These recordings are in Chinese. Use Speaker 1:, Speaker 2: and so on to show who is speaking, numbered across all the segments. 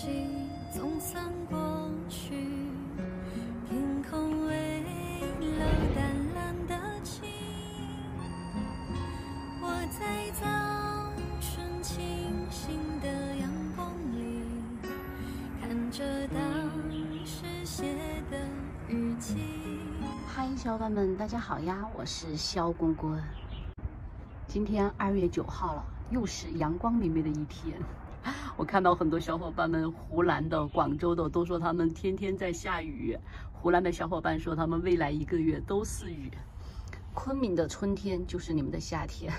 Speaker 1: 记总算过去，天空微露淡蓝的晴。我在早春清新的阳光里，看着当时写的日记。
Speaker 2: 嗨，小伙伴们，大家好呀！我是肖公公。今天二月九号了，又是阳光明媚的一天。我看到很多小伙伴们，湖南的、广州的都说他们天天在下雨。湖南的小伙伴说他们未来一个月都是雨。昆明的春天就是你们的夏天，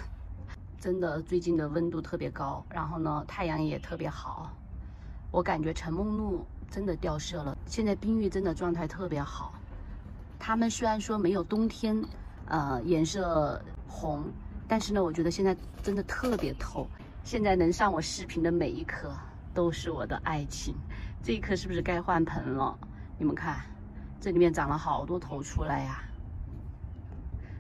Speaker 2: 真的最近的温度特别高，然后呢太阳也特别好。我感觉陈梦露真的掉色了，现在冰玉真的状态特别好。他们虽然说没有冬天，呃颜色红，但是呢我觉得现在真的特别透。现在能上我视频的每一颗都是我的爱情，这一颗是不是该换盆了？你们看，这里面长了好多头出来呀。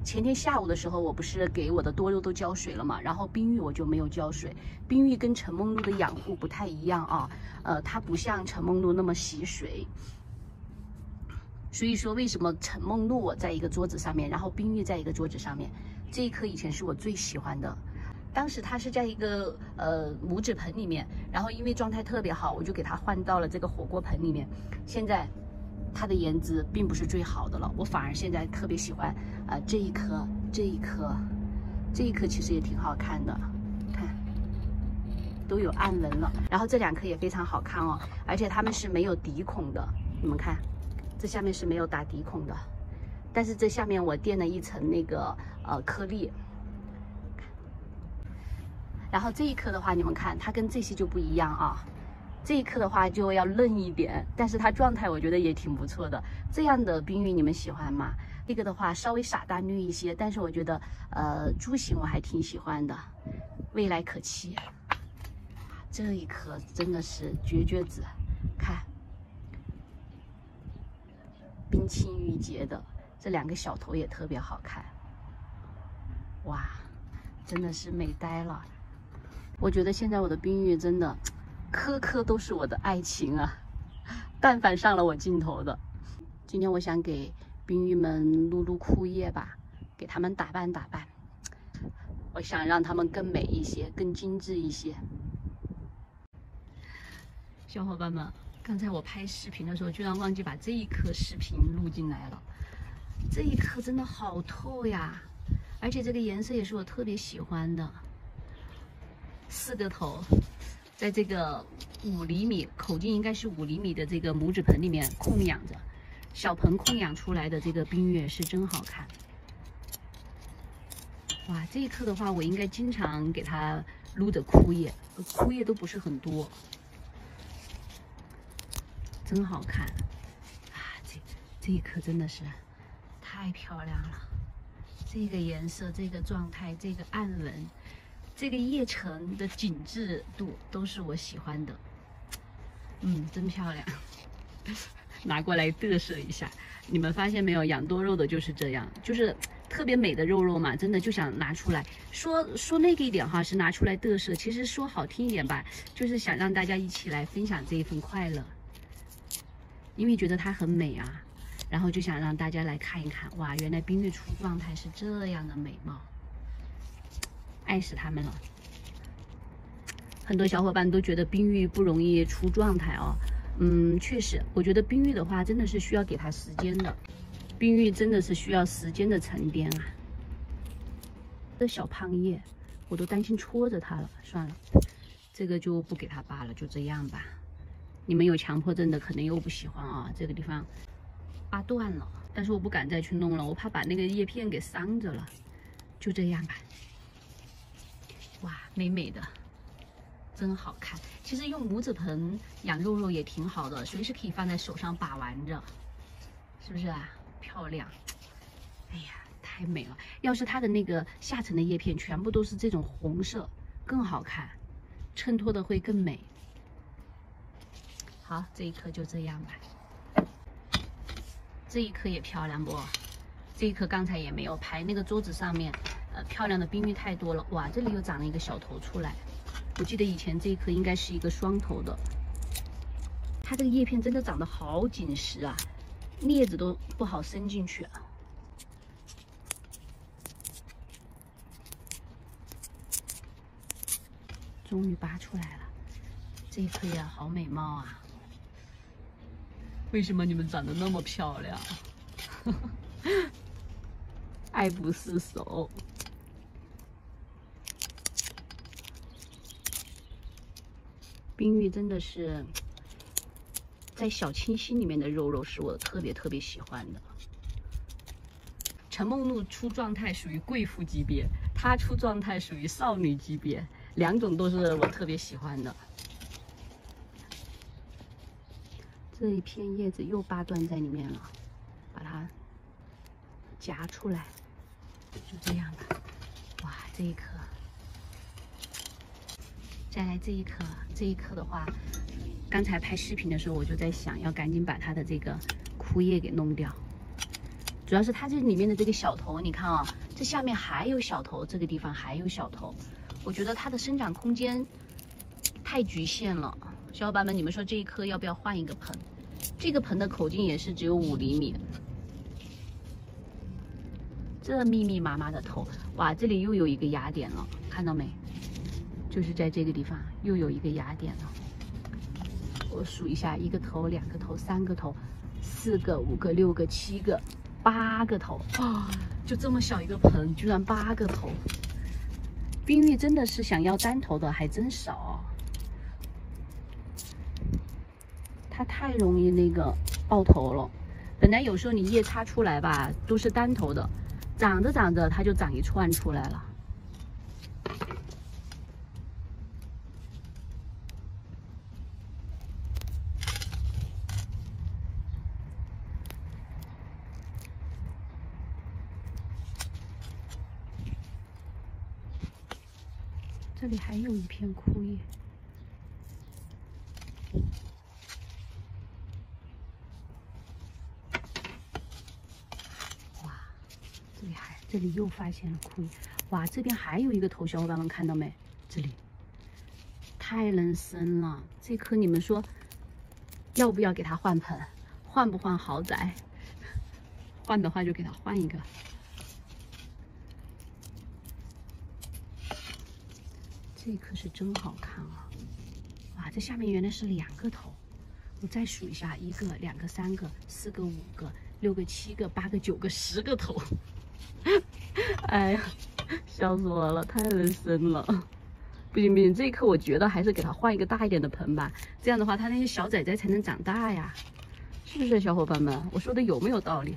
Speaker 2: 前天下午的时候，我不是给我的多肉都浇水了嘛，然后冰玉我就没有浇水。冰玉跟陈梦露的养护不太一样啊，呃，它不像陈梦露那么吸水。所以说，为什么陈梦露我在一个桌子上面，然后冰玉在一个桌子上面？这一颗以前是我最喜欢的。当时它是在一个呃拇指盆里面，然后因为状态特别好，我就给它换到了这个火锅盆里面。现在它的颜值并不是最好的了，我反而现在特别喜欢啊这一颗这一颗，这一颗其实也挺好看的，看都有暗纹了。然后这两颗也非常好看哦，而且它们是没有底孔的，你们看这下面是没有打底孔的，但是这下面我垫了一层那个呃颗粒。然后这一颗的话，你们看它跟这些就不一样啊。这一颗的话就要嫩一点，但是它状态我觉得也挺不错的。这样的冰玉你们喜欢吗？这个的话稍微傻大绿一些，但是我觉得呃株型我还挺喜欢的，未来可期。这一颗真的是绝绝子，看冰清玉洁的，这两个小头也特别好看。哇，真的是美呆了。我觉得现在我的冰玉真的，颗颗都是我的爱情啊！但凡上了我镜头的，今天我想给冰玉们撸撸枯叶吧，给他们打扮打扮。我想让他们更美一些，更精致一些。小伙伴们，刚才我拍视频的时候，居然忘记把这一颗视频录进来了。这一颗真的好透呀，而且这个颜色也是我特别喜欢的。四个头，在这个五厘米口径应该是五厘米的这个拇指盆里面供养着，小盆供养出来的这个冰月是真好看。哇，这一颗的话，我应该经常给它撸着枯叶，枯叶都不是很多，真好看啊！这这一颗真的是太漂亮了，这个颜色，这个状态，这个暗纹。这个叶层的紧致度都是我喜欢的，嗯，真漂亮，拿过来嘚瑟一下。你们发现没有？养多肉的就是这样，就是特别美的肉肉嘛，真的就想拿出来说说那个一点哈，是拿出来嘚瑟。其实说好听一点吧，就是想让大家一起来分享这一份快乐，因为觉得它很美啊，然后就想让大家来看一看，哇，原来冰月初状态是这样的美貌。爱死他们了！很多小伙伴都觉得冰玉不容易出状态哦。嗯，确实，我觉得冰玉的话真的是需要给它时间的。冰玉真的是需要时间的沉淀啊。这小胖叶，我都担心戳着它了。算了，这个就不给它扒了，就这样吧。你们有强迫症的可能又不喜欢啊，这个地方扒断了，但是我不敢再去弄了，我怕把那个叶片给伤着了。就这样吧。哇，美美的，真好看。其实用拇指盆养肉肉也挺好的，随时可以放在手上把玩着，是不是啊？漂亮！哎呀，太美了。要是它的那个下层的叶片全部都是这种红色，更好看，衬托的会更美。好，这一颗就这样吧。这一颗也漂亮不？这一颗刚才也没有拍，那个桌子上面。漂亮的冰玉太多了，哇！这里又长了一个小头出来。我记得以前这一颗应该是一个双头的，它这个叶片真的长得好紧实啊，镊子都不好伸进去啊。终于拔出来了，这一颗呀好美貌啊！为什么你们长得那么漂亮？爱不释手。冰玉真的是在小清新里面的肉肉，是我特别特别喜欢的。陈梦露出状态属于贵妇级别，她出状态属于少女级别。两种都是我特别喜欢的。这一片叶子又八段在里面了，把它夹出来，就这样吧。哇，这一颗，再来这一颗，这一颗的话，刚才拍视频的时候我就在想，要赶紧把它的这个枯叶给弄掉。主要是它这里面的这个小头，你看啊，这下面还有小头，这个地方还有小头。我觉得它的生长空间太局限了，小伙伴们，你们说这一颗要不要换一个盆？这个盆的口径也是只有五厘米，这密密麻麻的头，哇，这里又有一个芽点了，看到没？就是在这个地方又有一个芽点了。我数一下，一个头，两个头，三个头，四个，五个，六个，七个，八个头啊！就这么小一个盆，居然八个头。冰玉真的是想要单头的还真少，它太容易那个爆头了。本来有时候你叶插出来吧，都是单头的，长着长着它就长一串出来了。这这里还有一片枯叶，哇，这里还，这里又发现了枯叶，哇，这边还有一个头，小伙伴们看到没？这里太能生了，这棵你们说要不要给它换盆？换不换豪宅？换的话就给它换一个。这颗是真好看啊！哇，这下面原来是两个头，我再数一下，一个、两个、三个、四个、五个、六个、七个、八个、九个、十个头。哎呀，笑死我了，太能生了！不行不行，这一颗我觉得还是给它换一个大一点的盆吧，这样的话它那些小崽崽才能长大呀，是不是小伙伴们？我说的有没有道理？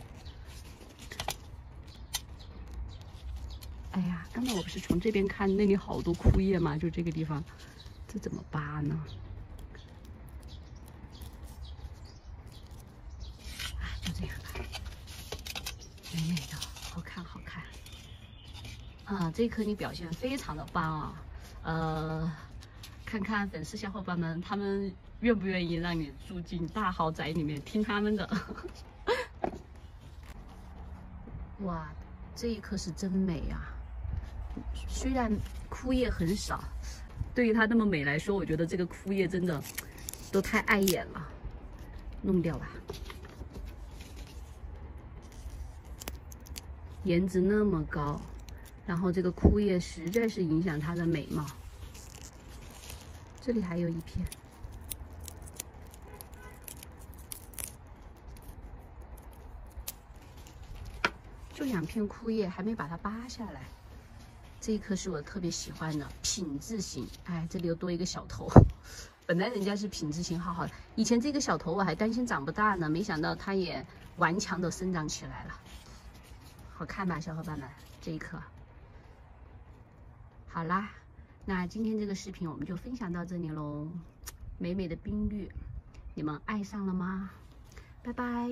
Speaker 2: 哎呀，刚才我不是从这边看，那里好多枯叶嘛，就这个地方，这怎么扒呢？啊，就这样吧，美美的，好看好看。啊，这一颗你表现非常的棒啊，呃，看看粉丝小伙伴们他们愿不愿意让你住进大豪宅里面，听他们的。哇，这一颗是真美呀！虽然枯叶很少，对于它那么美来说，我觉得这个枯叶真的都太碍眼了，弄掉吧。颜值那么高，然后这个枯叶实在是影响它的美貌。这里还有一片，就两片枯叶，还没把它扒下来。这一颗是我特别喜欢的品质型，哎，这里又多一个小头，本来人家是品质型好好的，以前这个小头我还担心长不大呢，没想到它也顽强的生长起来了，好看吧，小伙伴们，这一颗，好啦，那今天这个视频我们就分享到这里喽，美美的冰玉，你们爱上了吗？拜拜。